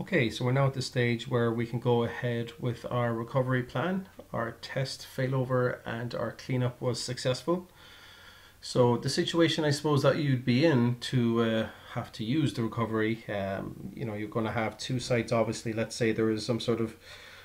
Okay, so we're now at the stage where we can go ahead with our recovery plan. Our test failover and our cleanup was successful. So the situation I suppose that you'd be in to uh, have to use the recovery, um, you know, you're going to have two sites obviously. Let's say there is some sort of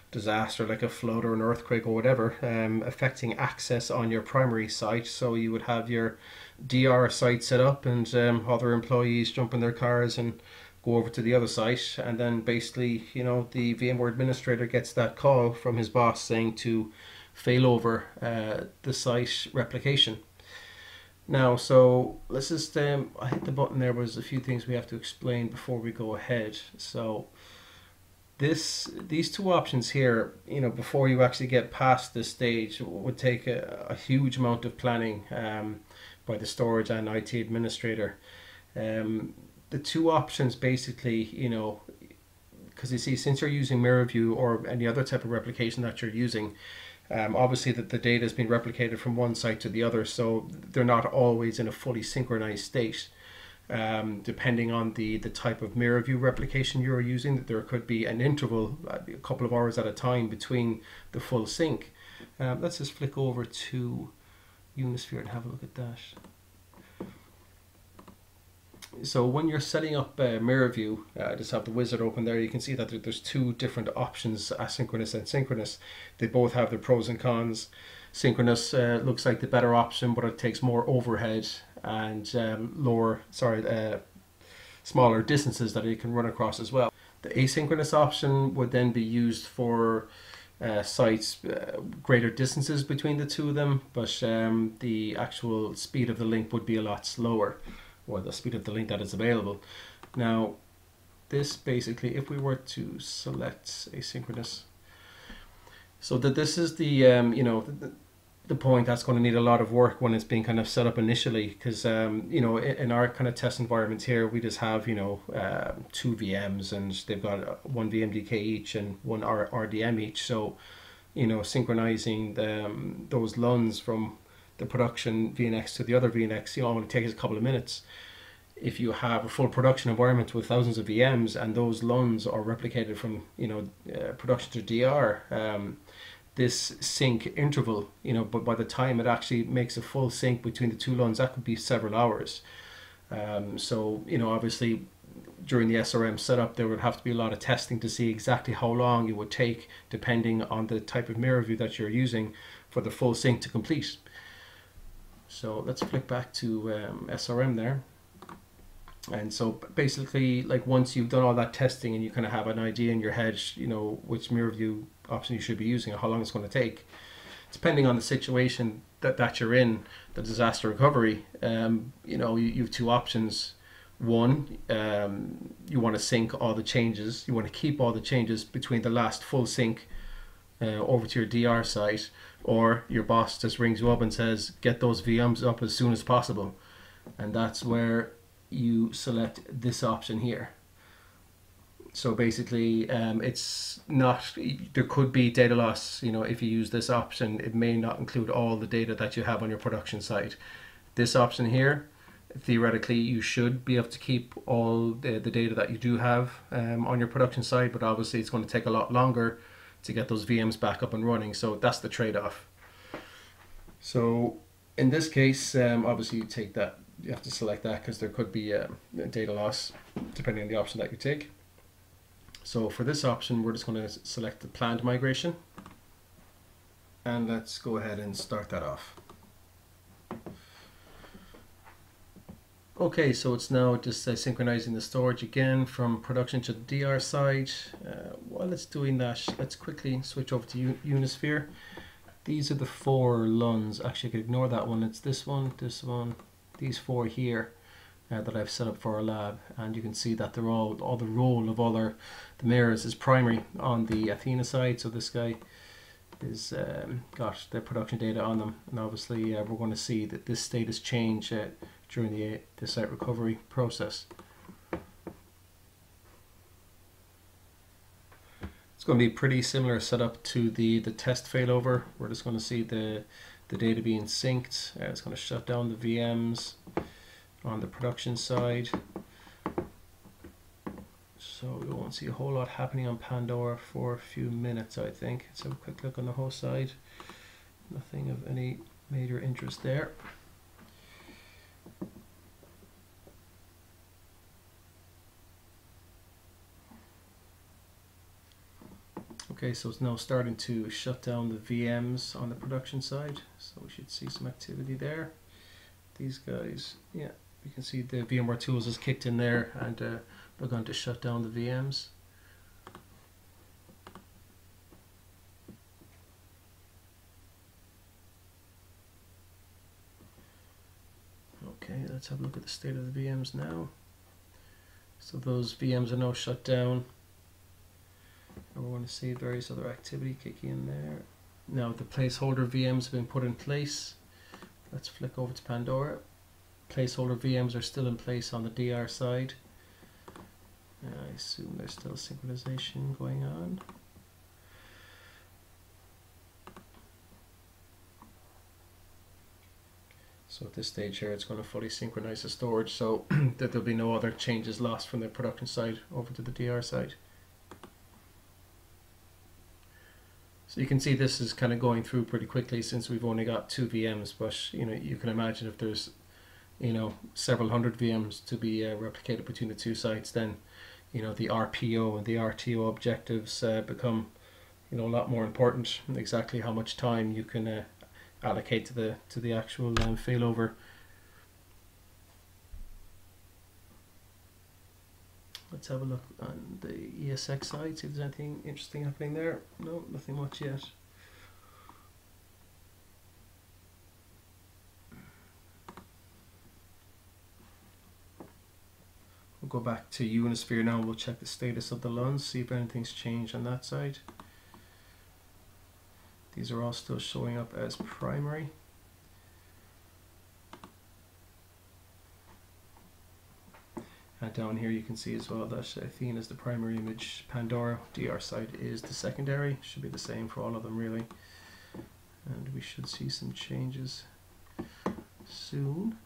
disaster like a flood or an earthquake or whatever um, affecting access on your primary site. So you would have your DR site set up and um, other employees jump in their cars and go over to the other site and then basically you know the VMware administrator gets that call from his boss saying to fail over uh, the site replication. Now so let's just um, I hit the button there was a few things we have to explain before we go ahead. So this these two options here you know before you actually get past this stage would take a, a huge amount of planning um, by the storage and IT administrator. Um, the two options basically, you know, because you see, since you're using MirrorView or any other type of replication that you're using, um, obviously that the data has been replicated from one site to the other, so they're not always in a fully synchronized state. Um, depending on the, the type of MirrorView replication you're using, that there could be an interval, a couple of hours at a time between the full sync. Um, let's just flick over to Unisphere and have a look at that so when you're setting up uh, MirrorView, uh, just have the wizard open there, you can see that there's two different options, asynchronous and synchronous. They both have their pros and cons. Synchronous uh, looks like the better option, but it takes more overhead and um, lower, sorry, uh, smaller distances that it can run across as well. The asynchronous option would then be used for uh, sites uh, greater distances between the two of them, but um, the actual speed of the link would be a lot slower or the speed of the link that is available. Now, this basically, if we were to select asynchronous, so that this is the, um, you know, the, the point that's going to need a lot of work when it's being kind of set up initially because um, you know in, our kind of test environment here we just have you know uh, two VMs and they've got one VMDK each and one R- RDM each so you know synchronizing the, um, those LUNs from the production VNX to the other VNX, you know, only takes a couple of minutes. If you have a full production environment with thousands of VMs and those LUNs are replicated from, you know, uh, production to DR, um, this sync interval, you know, but by the time it actually makes a full sync between the two LUNs, that could be several hours. Um, so, you know, obviously during the SRM setup, there would have to be a lot of testing to see exactly how long it would take, depending on the type of MirrorView that you're using, for the full sync to complete. So let's flick back to um, SRM there. And so basically, like once you've done all that testing and you kind of have an idea in your head, you know, which MirrorView option you should be using and how long it's going to take, depending on the situation that, that you're in, the disaster recovery, um, you know, you, you have two options. One, um, you want to sync all the changes. You want to keep all the changes between the last full sync uh, over to your DR site or your boss just rings you up and says get those VMs up as soon as possible and that's where you select this option here so basically um, it's not there could be data loss you know if you use this option it may not include all the data that you have on your production site this option here theoretically you should be able to keep all the, the data that you do have um, on your production site but obviously it's going to take a lot longer to get those VMs back up and running. So that's the trade-off. So in this case, um, obviously you take that, you have to select that because there could be um, data loss depending on the option that you take. So for this option, we're just going to select the planned migration. And let's go ahead and start that off. Okay, so it's now just uh, synchronizing the storage again from production to the DR side. Uh, while it's doing that, let's quickly switch over to U Unisphere. These are the four LUNs. Actually, I could ignore that one. It's this one, this one, these four here uh, that I've set up for our lab. And you can see that they're all, all the role of all our, the mirrors is primary on the Athena side. So this guy is um, got the production data on them. And obviously uh, we're going to see that this status change uh, during the, the site recovery process. It's going to be pretty similar setup to the, the test failover. We're just going to see the, the data being synced. Uh, it's going to shut down the VMs on the production side. So we won't see a whole lot happening on Pandora for a few minutes, I think. Let's have a quick look on the host side. Nothing of any major interest there. Okay, so it's now starting to shut down the VMs on the production side. So we should see some activity there. These guys, yeah, you can see the VMware tools is kicked in there and uh, we're going to shut down the VMs. Okay, let's have a look at the state of the VMs now. So those VMs are now shut down. And we want to see various other activity kicking in there. Now the placeholder VMs have been put in place. Let's flick over to Pandora. Placeholder VMs are still in place on the DR side. I assume there's still synchronization going on. So at this stage here, it's going to fully synchronize the storage so that there'll be no other changes lost from the production side over to the DR side. So you can see this is kind of going through pretty quickly since we've only got two VMs, but you know you can imagine if there's you know several hundred VMs to be uh, replicated between the two sites, then you know the RPO and the RTO objectives uh, become you know a lot more important. Exactly how much time you can uh, allocate to the to the actual um, failover Let's have a look on the ESX side, see if there's anything interesting happening there. No, nothing much yet. We'll go back to Unisphere now we'll check the status of the LUNs, see if anything's changed on that side. These are all still showing up as primary. Down here you can see as well that Athena is the primary image, Pandora DR site is the secondary, should be the same for all of them really. And we should see some changes soon.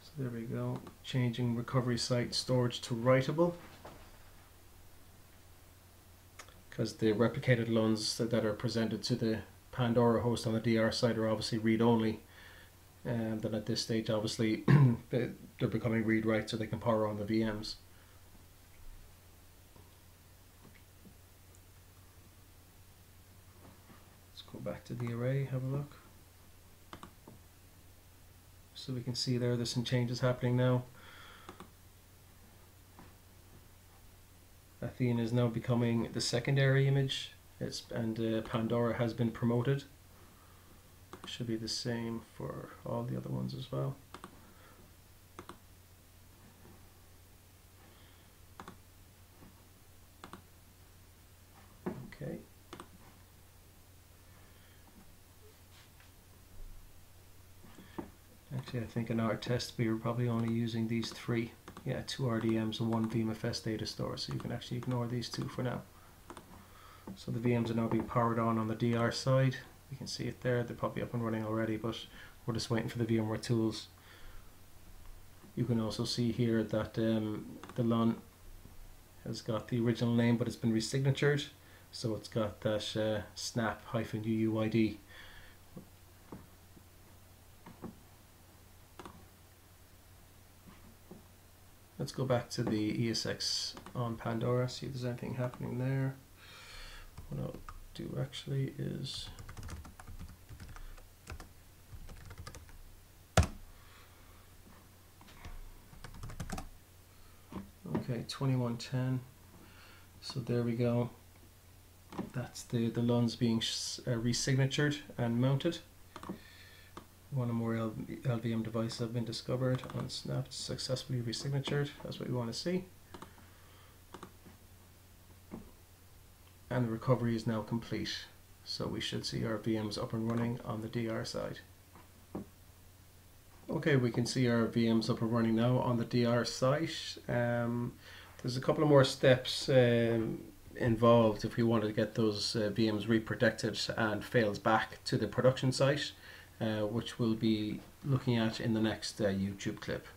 So there we go, changing recovery site storage to writable. Because the replicated LUNs that, that are presented to the Pandora host on the DR site are obviously read-only and then at this stage obviously they're becoming read write so they can power on the VMs. Let's go back to the array, have a look. So we can see there there's some changes happening now. Athena is now becoming the secondary image it's, and uh, Pandora has been promoted should be the same for all the other ones as well. Okay. Actually, I think in our test we were probably only using these three. Yeah, two RDMs and one VMFS data store, so you can actually ignore these two for now. So the VMs are now being powered on on the DR side. You can see it there, they're probably up and running already, but we're just waiting for the VMware tools. You can also see here that um, the LUN has got the original name, but it's been resignatured, so it's got that uh, snap-uuid. Let's go back to the ESX on Pandora, see if there's anything happening there. What I'll do actually is Okay, 2110. So there we go. That's the, the LUNs being uh, resignatured and mounted. One or more L LVM devices have been discovered on Snap successfully resignatured. That's what we want to see. And the recovery is now complete. So we should see our VMs up and running on the DR side. Okay, we can see our VMs up and running now on the DR site. Um, there's a couple of more steps um, involved if we want to get those uh, VMs reprotected and fails back to the production site, uh, which we'll be looking at in the next uh, YouTube clip.